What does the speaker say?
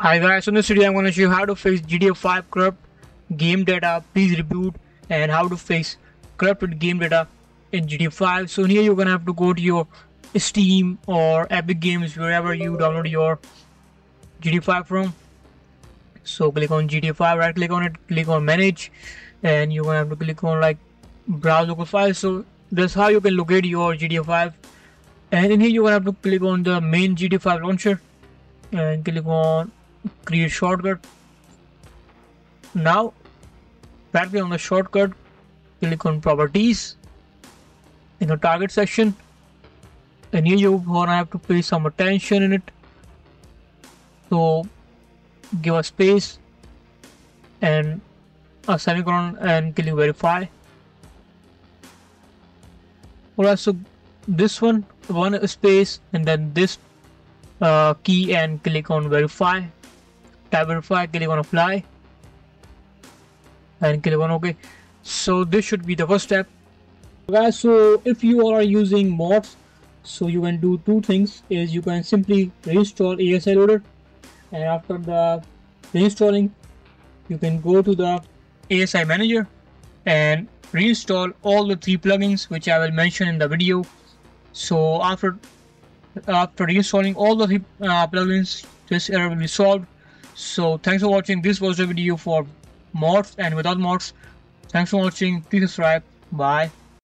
Hi guys, so in this video I'm going to show you how to fix GTA 5 corrupt game data, please reboot and how to fix corrupted game data in GTA 5. So here you're going to have to go to your Steam or Epic Games wherever you download your GTA 5 from. So click on GTA 5, right click on it, click on manage and you're going to have to click on like browse local files. So that's how you can locate your GTA 5 and in here you're going to have to click on the main GTA 5 launcher and click on create shortcut. Now directly on the shortcut click on properties. In the target section and here you're gonna have to pay some attention in it. So give a space and a semicolon and click verify. Alright so this one one space and then this uh, key and click on verify type verify click on apply and click on ok so this should be the first step. Guys so if you are using mods so you can do two things is you can simply reinstall ASI loader. And after the reinstalling you can go to the ASI manager and reinstall all the three plugins which I will mention in the video. So after after reinstalling all the uh, plugins this error will be solved so thanks for watching. This was the video for mods and without mods. Thanks for watching. Please subscribe. Bye